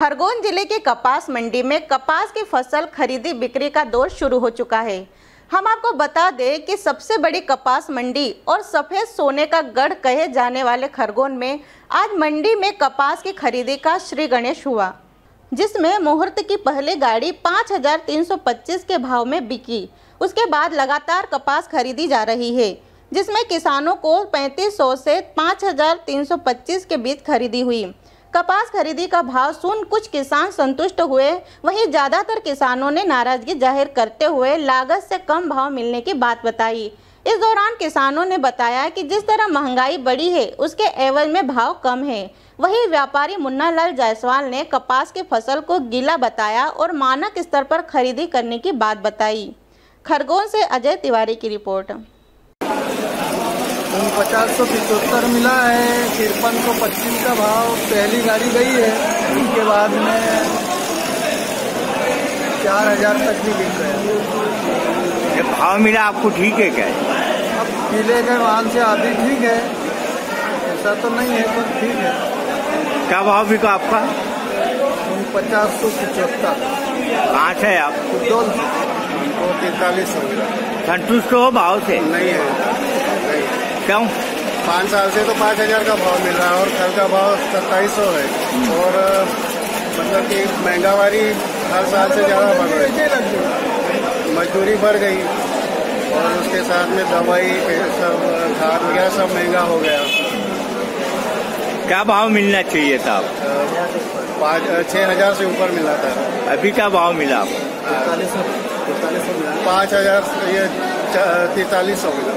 खरगोन ज़िले के कपास मंडी में कपास की फ़सल खरीदी बिक्री का दौर शुरू हो चुका है। हम आपको बता दें कि सबसे बड़ी कपास मंडी और सफ़ेद सोने का गढ़ कहे जाने वाले खरगोन में आज मंडी में कपास की खरीदी का श्री गणेश हुआ जिसमें मुहूर्त की पहली गाड़ी 5,325 के भाव में बिकी। उसके बाद लगातार कपास खरीदी जा रही है जिसमें किसानों को 3500 से 5,325 के बीच खरीदी हुई। कपास खरीदी का भाव सुन कुछ किसान संतुष्ट हुए। वहीं ज़्यादातर किसानों ने नाराज़गी ज़ाहिर करते हुए लागत से कम भाव मिलने की बात बताई। इस दौरान किसानों ने बताया कि जिस तरह महँगाई बढ़ी है, उसके एवज में भाव कम है। वहीं व्यापारी मुन्ना लाल जायसवाल ने कपास की फ़सल को गीला बताया और मानक स्तर पर खरीदी करने की बात बताई। खरगोन से अजय तिवारी की रिपोर्ट। पचास सौ पिचहत्तर मिला है तिरपन सौ पच्चीस का भाव पहली गाड़ी गई है उसके बाद में चार हज़ार तक भी बिक गए ये भाव मिला आपको ठीक है क्या? अब किले के वाहन से आधी ठीक है। ऐसा तो नहीं है पर ठीक है। क्या भाव बिका आपका? पचास सौ पिचहत्तर। कहाँ से है आप। दो तैतालीस सौ। संतुष्ट हो भाव से? नहीं है। क्यों पाँच साल से तो पाँच हज़ार का भाव मिल रहा है और घर का भाव सत्ताईस सौ है। और मतलब कि महंगावारी हर साल से ज़्यादा बढ़ रही है। मजदूरी बढ़ गई। और उसके साथ में दवाई सब खाद वगैरह सब महँगा हो गया। क्या भाव मिलना चाहिए था पाँच छः हज़ार से ऊपर मिला था। अभी क्या भाव मिला आपको पाँच हज़ार ये तैतालीस सौ मिला।